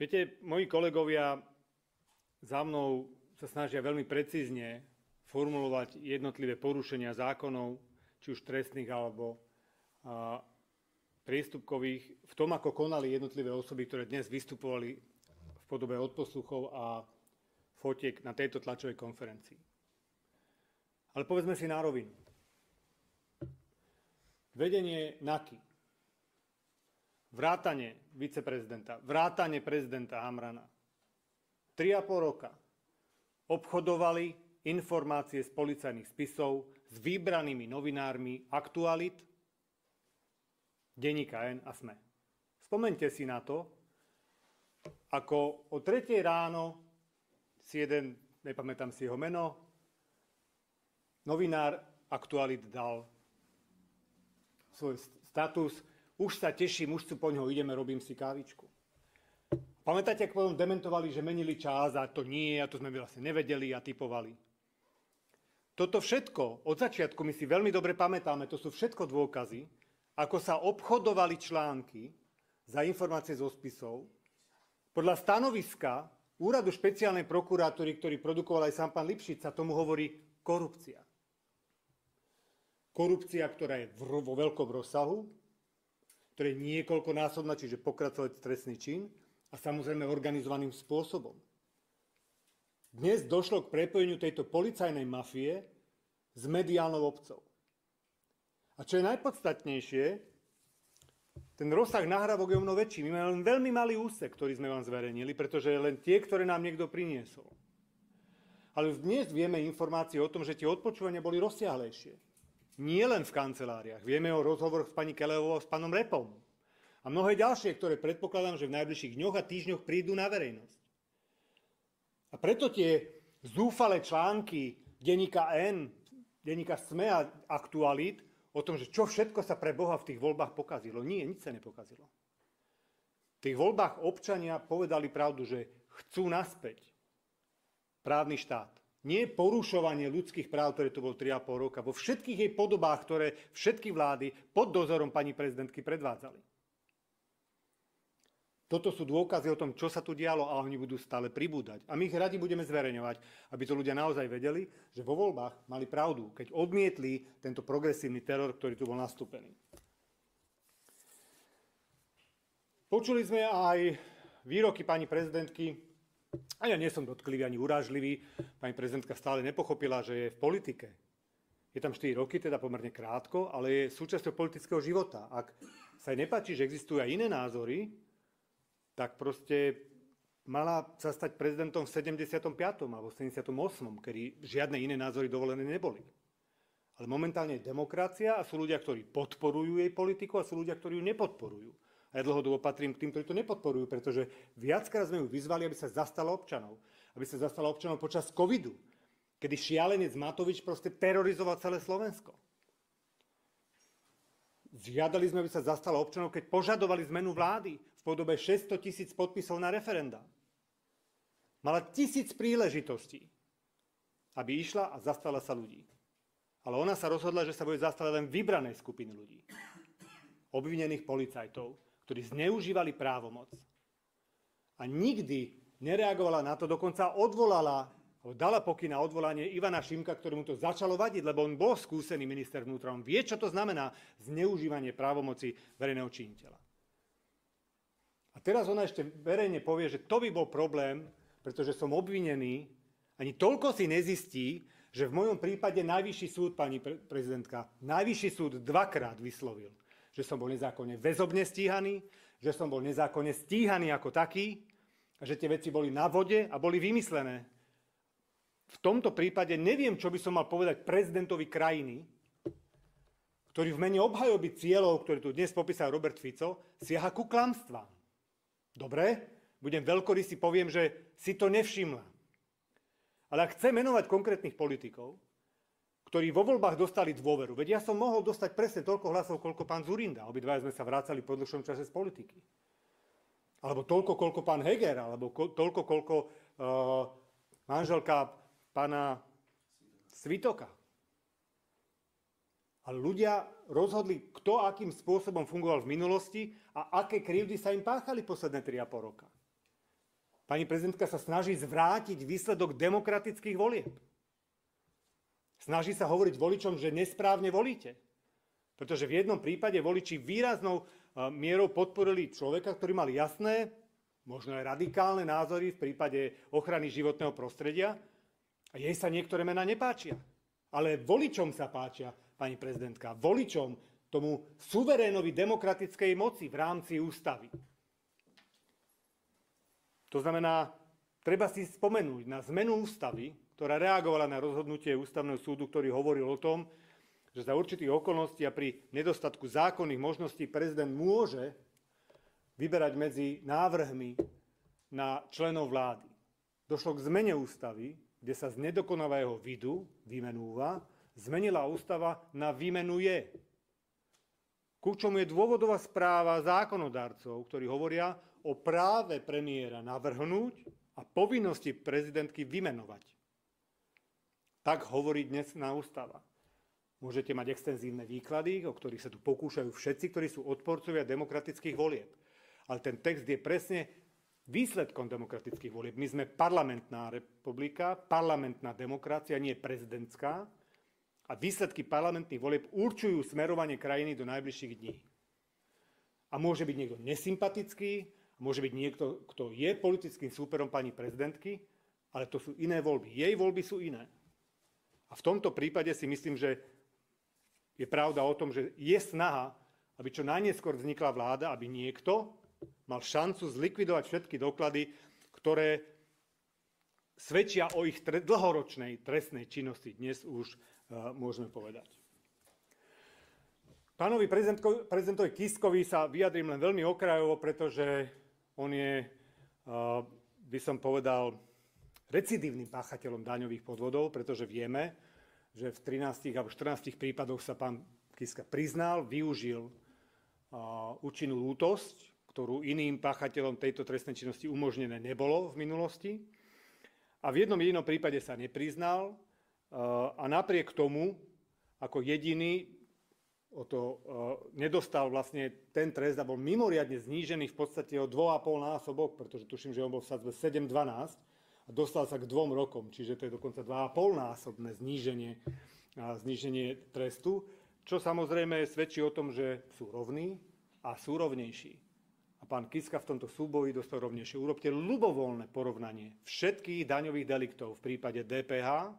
Viete, moji kolegovia za mnou sa snažia veľmi precízne formulovať jednotlivé porušenia zákonov, či už trestných alebo a, priestupkových, v tom, ako konali jednotlivé osoby, ktoré dnes vystupovali v podobe odposluchov a fotiek na tejto tlačovej konferencii. Ale povedzme si na rovinu. Vedenie NAKY vrátane viceprezidenta, vrátane prezidenta Hamrana, 3,5 roka obchodovali informácie z policajných spisov s vybranými novinármi Aktualit, Denika N a SME. Spomente si na to, ako o 3 ráno si jeden, nepamätám si jeho meno, novinár Aktualit dal svoj status už sa teším, už sú po ňoho, ideme, robím si kávičku. Pamätáte, ako potom dementovali, že menili čas a to nie, a to sme vlastne nevedeli a typovali. Toto všetko, od začiatku my si veľmi dobre pamätáme, to sú všetko dôkazy, ako sa obchodovali články za informácie zo spisov. Podľa stanoviska Úradu špeciálnej prokurátory, ktorý produkoval aj sám pán Lipšic, sa tomu hovorí korupcia. Korupcia, ktorá je vo veľkom rozsahu, ktoré je niekoľkonásobná, čiže pokračovať trestný čin a samozrejme organizovaným spôsobom. Dnes došlo k prepojeniu tejto policajnej mafie s mediálnou obcov. A čo je najpodstatnejšie, ten rozsah nahrávok je o mnoho väčší. My máme len veľmi malý úsek, ktorý sme vám zverejnili, pretože len tie, ktoré nám niekto priniesol. Ale už dnes vieme informácie o tom, že tie odpočúvania boli rozsiahlejšie nie len v kanceláriách. Vieme o rozhovoroch s pani Kelevovou a s pánom Repom. A mnohé ďalšie, ktoré predpokladám, že v najbližších dňoch a týždňoch prídu na verejnosť. A preto tie zúfale články denníka N, denníka SME a aktualít o tom, že čo všetko sa pre Boha v tých voľbách pokazilo. Nie, nič sa nepokazilo. V tých voľbách občania povedali pravdu, že chcú naspäť právny štát. Nie porušovanie ľudských práv, ktoré tu bolo 3,5 roka, vo všetkých jej podobách, ktoré všetky vlády pod dozorom pani prezidentky predvádzali. Toto sú dôkazy o tom, čo sa tu dialo a oni budú stále pribúdať. A my ich radi budeme zverejňovať, aby to ľudia naozaj vedeli, že vo voľbách mali pravdu, keď odmietli tento progresívny teror, ktorý tu bol nastúpený. Počuli sme aj výroky pani prezidentky a ja nie som dotkliv ani urážlivý. Pani prezidentka stále nepochopila, že je v politike. Je tam 4 roky, teda pomerne krátko, ale je súčasťou politického života. Ak sa jej nepáči, že existujú aj iné názory, tak proste mala sa stať prezidentom v 75. alebo 78., kedy žiadne iné názory dovolené neboli. Ale momentálne je demokracia a sú ľudia, ktorí podporujú jej politiku a sú ľudia, ktorí ju nepodporujú. A ja dlhodobo patrím k tým, ktorí to nepodporujú, pretože viackrát sme ju vyzvali, aby sa zastala občanov. Aby sa zastala občanov počas covidu, kedy šialenec Matovič proste terorizoval celé Slovensko. Žiadali sme, aby sa zastala občanov, keď požadovali zmenu vlády v podobe 600 tisíc podpisov na referenda. Mala tisíc príležitostí, aby išla a zastala sa ľudí. Ale ona sa rozhodla, že sa bude zastávať len vybranej skupiny ľudí. Obvinených policajtov, ktorí zneužívali právomoc. A nikdy nereagovala na to, dokonca odvolala, alebo dala pokyn na odvolanie Ivana Šimka, ktorému to začalo vadiť, lebo on bol skúsený minister vnútra. On vie, čo to znamená zneužívanie právomoci verejného činiteľa. A teraz ona ešte verejne povie, že to by bol problém, pretože som obvinený, ani toľko si nezistí, že v mojom prípade najvyšší súd, pani prezidentka, najvyšší súd dvakrát vyslovil, že som bol nezákonne väzobne stíhaný, že som bol nezákonne stíhaný ako taký že tie veci boli na vode a boli vymyslené. V tomto prípade neviem, čo by som mal povedať prezidentovi krajiny, ktorý v mene obhajoby cieľov, ktoré tu dnes popísal Robert Fico, siaha ku klamstvám. Dobre, budem veľkorysý, poviem, že si to nevšimla. Ale ak chce menovať konkrétnych politikov, ktorí vo voľbách dostali dôveru. Veď ja som mohol dostať presne toľko hlasov, koľko pán Zurinda. Obidvaja sme sa vrácali po dlhšom čase z politiky. Alebo toľko, koľko pán Heger, alebo ko, toľko, koľko uh, manželka pána Svitoka. Ale ľudia rozhodli, kto akým spôsobom fungoval v minulosti a aké krivdy sa im páchali posledné 3,5 roka. Pani prezidentka sa snaží zvrátiť výsledok demokratických volieb. Snaží sa hovoriť voličom, že nesprávne volíte. Pretože v jednom prípade voliči výraznou mierou podporili človeka, ktorý mal jasné, možno aj radikálne názory v prípade ochrany životného prostredia a jej sa niektoré mená nepáčia. Ale voličom sa páčia, pani prezidentka, voličom, tomu suverénovi demokratickej moci v rámci ústavy. To znamená, treba si spomenúť na zmenu ústavy, ktorá reagovala na rozhodnutie ústavného súdu, ktorý hovoril o tom, že za určitých okolností a pri nedostatku zákonných možností prezident môže vyberať medzi návrhmi na členov vlády. Došlo k zmene ústavy, kde sa z nedokonavého vidu, vymenúva, zmenila ústava na vymenuje. Ku čomu je dôvodová správa zákonodárcov, ktorí hovoria o práve premiéra navrhnúť a povinnosti prezidentky vymenovať. Tak hovorí dnes na ústava. Môžete mať extenzívne výklady, o ktorých sa tu pokúšajú všetci, ktorí sú odporcovia demokratických volieb. Ale ten text je presne výsledkom demokratických volieb. My sme parlamentná republika, parlamentná demokracia, nie prezidentská a výsledky parlamentných volieb určujú smerovanie krajiny do najbližších dní. A môže byť niekto nesympatický, môže byť niekto, kto je politickým súperom pani prezidentky, ale to sú iné voľby. Jej voľby sú iné. A v tomto prípade si myslím, že je pravda o tom, že je snaha, aby čo najneskôr vznikla vláda, aby niekto mal šancu zlikvidovať všetky doklady, ktoré svedčia o ich dlhoročnej trestnej činnosti. Dnes už môžeme povedať. Pánovi prezidentovi Kiskovi sa vyjadrím len veľmi okrajovo, pretože on je, by som povedal, recidívnym páchateľom daňových podvodov, pretože vieme, že v 13 alebo 14 prípadoch sa pán Kiska priznal, využil účinnú lútosť, ktorú iným páchateľom tejto trestnej činnosti umožnené nebolo v minulosti. A v jednom jedinom prípade sa nepriznal, a napriek tomu, ako jediný o to nedostal vlastne ten trest a bol mimoriadne znížený v podstate o 2,5 násobok, pretože tuším, že on bol v sadzbe 7,12 a dostal sa k dvom rokom, čiže to je dokonca 2,5 násobné zníženie, zníženie trestu, čo samozrejme svedčí o tom, že sú rovní a sú rovnejší. A pán Kiska v tomto súboji dostal rovnejšie. Urobte ľubovoľné porovnanie všetkých daňových deliktov v prípade DPH,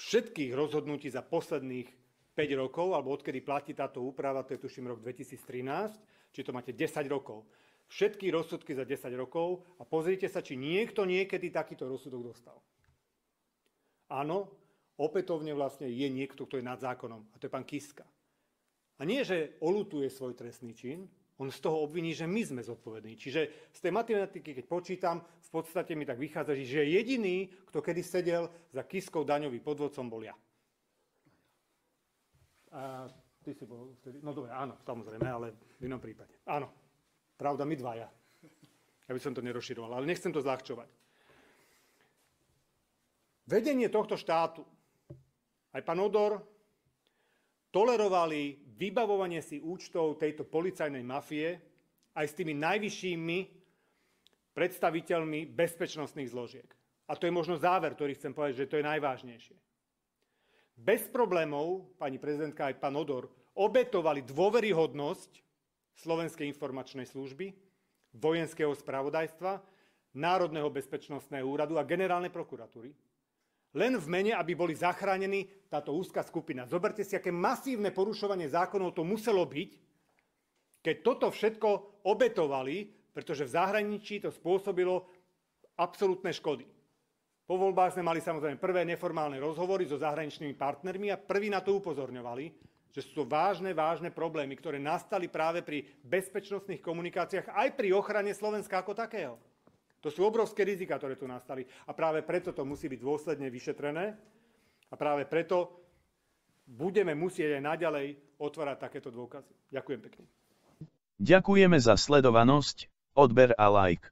všetkých rozhodnutí za posledných 5 rokov, alebo odkedy platí táto úprava, to je tuším rok 2013, či to máte 10 rokov. Všetky rozsudky za 10 rokov a pozrite sa, či niekto niekedy takýto rozsudok dostal. Áno, opätovne vlastne je niekto, kto je nad zákonom, a to je pán Kiska. A nie, že olutuje svoj trestný čin, on z toho obviní, že my sme zodpovední. Čiže z tej matematiky, keď počítam, v podstate mi tak vychádza, že jediný, kto kedy sedel za Kiskou daňový podvodcom, bol ja. A ty si bol vtedy, no dobre, áno, samozrejme, ale v inom prípade. Áno, pravda, my dvaja. Ja by som to nerozširoval, ale nechcem to zľahčovať. Vedenie tohto štátu, aj pán Odor, tolerovali vybavovanie si účtov tejto policajnej mafie aj s tými najvyššími predstaviteľmi bezpečnostných zložiek. A to je možno záver, ktorý chcem povedať, že to je najvážnejšie. Bez problémov, pani prezidentka aj pán Odor, obetovali dôveryhodnosť Slovenskej informačnej služby, vojenského spravodajstva, Národného bezpečnostného úradu a generálnej prokuratúry, len v mene, aby boli zachránení táto úzka skupina. Zoberte si, aké masívne porušovanie zákonov to muselo byť, keď toto všetko obetovali, pretože v zahraničí to spôsobilo absolútne škody. Po voľbách sme mali samozrejme prvé neformálne rozhovory so zahraničnými partnermi a prví na to upozorňovali, že sú to vážne, vážne problémy, ktoré nastali práve pri bezpečnostných komunikáciách aj pri ochrane Slovenska ako takého. To sú obrovské rizika, ktoré tu nastali. A práve preto to musí byť dôsledne vyšetrené. A práve preto budeme musieť aj naďalej otvárať takéto dôkazy. Ďakujem pekne. Ďakujeme za sledovanosť, odber a like.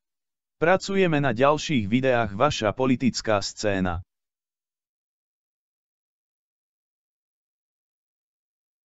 Pracujeme na ďalších videách Vaša politická scéna.